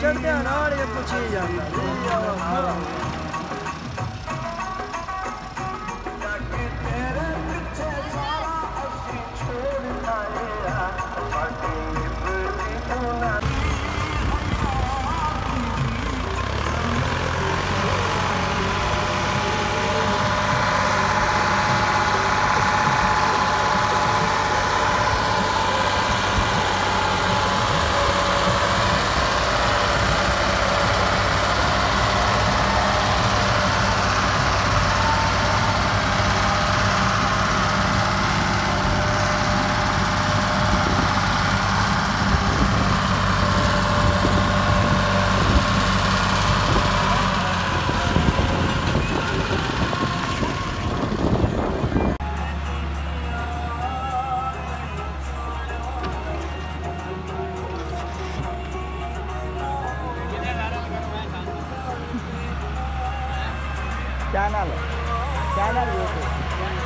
ਚੜਦਿਆਂ ਨਾਲ ਇਹ ਪੁੱਛੀ ਜਾਂਦਾ चैनल चैनल यूट्यूब